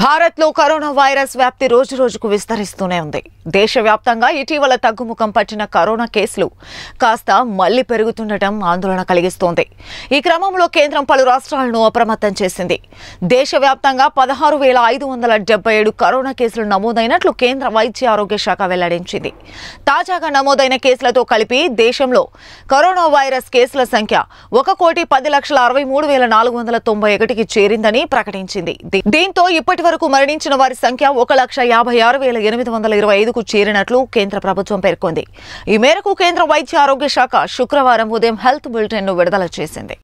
భారత్లో corona virus వ్యాప్తి రోజు రోజుకు విస్తరిస్తూనే ఉంది. దేశవ్యాప్తంగా ఇటీవల తగ్గుముఖం పట్టిన కరోనా కేసులు కాస్త మళ్ళీ పెరుగుతుండటం ఆందోళన కలిగిస్తోంది. ఈ క్రమంలో కేంద్రం పలు రాష్ట్రాలను అప్రమత్తం చేసింది. దేశవ్యాప్తంగా పదహారు వేల ఐదు వందల డెబ్బై ఏడు కరోనా కేసులు నమోదైనట్లు కేంద్ర వైద్య ఆరోగ్య శాఖ వెల్లడించింది. తాజాగా నమోదైన కేసులతో కలిపి దేశంలో కరోనా వైరస్ కేసుల సంఖ్య ఒక కోటి పది లక్షల అరవై మూడు వేల నాలుగు వందల తొంభై ఒకటికి చేరిందని ప్రకటించింది. దీంతో ఇప్పటి వరకు మరణించిన వారి సంఖ్య ఒక లక్ష యాభై ఆరు వేల ఎనిమిది వందల ఇరవై ఐదుకు చేరినట్లు కేంద్ర ప్రభుత్వం పేర్కొంది. ఈ మేరకు కేంద్ర వైద్య ఆరోగ్య శాఖ శుక్రవారం ఉదయం హెల్త్ బులెటిన్ను విడుదల చేసింది.